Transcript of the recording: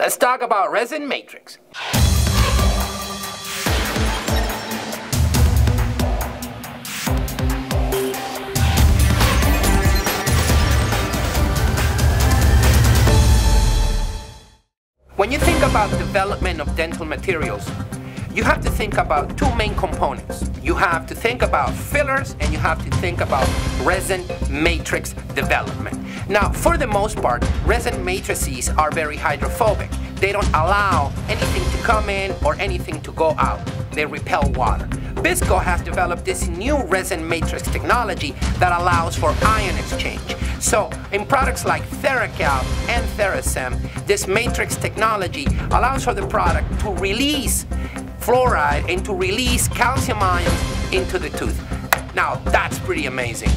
Let's talk about resin matrix. When you think about development of dental materials, you have to think about two main components. You have to think about fillers and you have to think about resin matrix development. Now, for the most part, resin matrices are very hydrophobic. They don't allow anything to come in or anything to go out. They repel water. BISCO has developed this new resin matrix technology that allows for ion exchange. So in products like TheraCal and TheraCem, this matrix technology allows for the product to release fluoride and to release calcium ions into the tooth. Now that's pretty amazing.